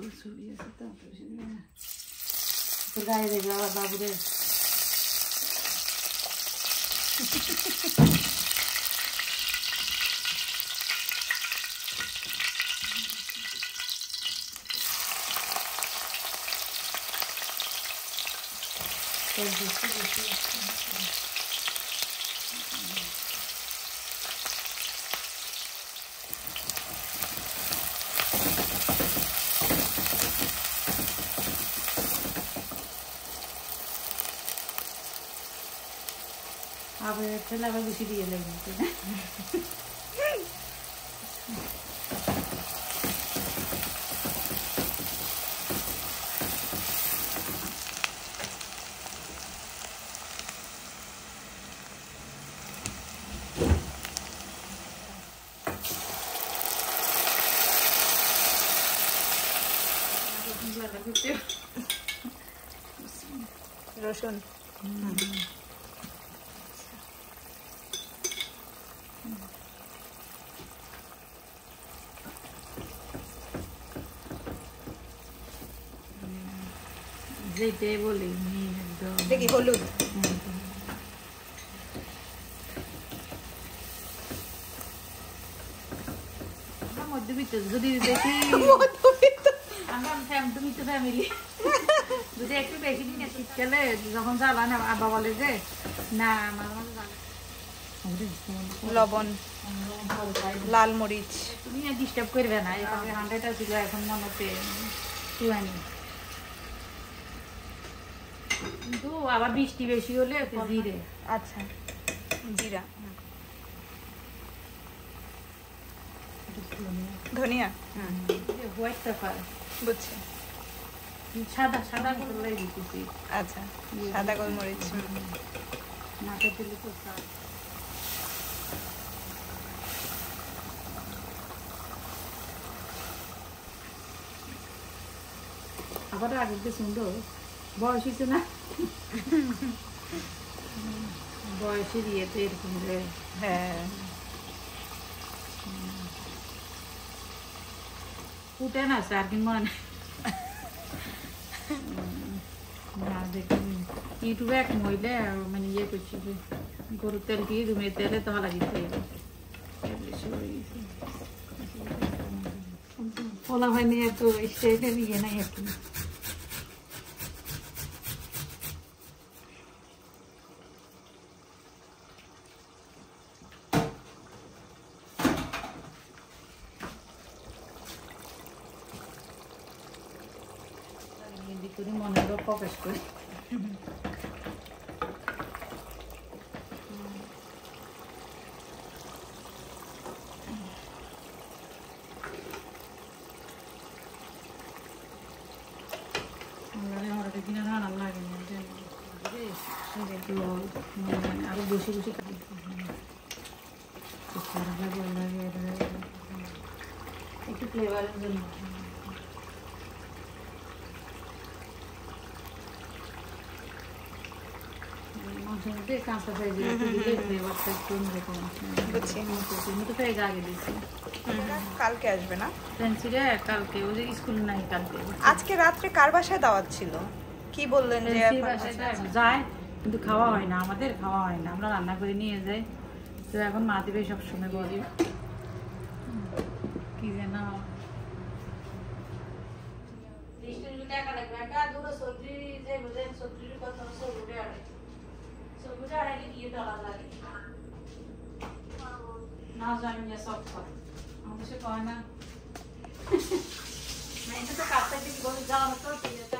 গরু ছবি আছে তো তো গায়ে দেখবে আবার বাবুরে আবার ঠেলা আবার বেশি দিয়ে লাগবে তাই না? রসুন যেটাই বলি একদম। দেখি হলুদ। আমার মধ্যবিত্ত যদি দেখি আমার মধ্যবিত্ত ফ্যামিলি যদি একটু বেশি দিন শীতকালে যখন জ্বালা না আব্বা বলে যে না আমার লবণ লাল মরিচ। তুমি ডিস্টার্ব করবে না এখানে হান্ড্রেড ছিল এখন মনে হচ্ছে টুয়ানি কিন্তু আবার বৃষ্টি বেশি হলে ধীরে আচ্ছা জিরা। ধনিয়া? হোয়াইট পেপার বুঝছি। সাদা সাদা করলে দিতেছি। আচ্ছা সাদা গোলমরিচ। দিলে তো আবার আগে দিয়ে সুন্দর। বয়স হয়েছে না? বয়সের ইয়েতে এরকম হ্যাঁ। উঠে না স্যার কিন্তু মনে? নেই। না দেখুন ইউটিউবে এক মহিলা মানে ইয়ে করছে যে গরুর তেল কি জমির তেলে তো লাগিতে পোলা হয়নি এত স্টেজের ইয়ে নাই আর কি। ভিতরে মনে হলো প্রকাশ করি। একটু ফ্লেভারের জন্য। মাংসের মধ্যে কাঁচা পেঁয়াজ দিলে ফ্লেভারটা একটু অন্যরকম আসে বুঝছি আমি তো পেঁয়াজ আগে দিচ্ছি কালকে আসবে না? ফ্যান্সিরে কালকে ওই স্কুল নাই কালকে আজকে রাত্রে কার বাসায় দাওয়াত ছিল? কি বললেন যে? যায় কিন্তু খাওয়া হয় না আমাদের খাওয়া হয় না। আমরা রান্না করে নিয়ে যাই। তো এখন মা দিবে সবসময় বলি। কি যেন। না জানি না সব কথা আমাদের সে কয় না না এটা তো কাপটা দিকে বলে যাওয়া হতো তো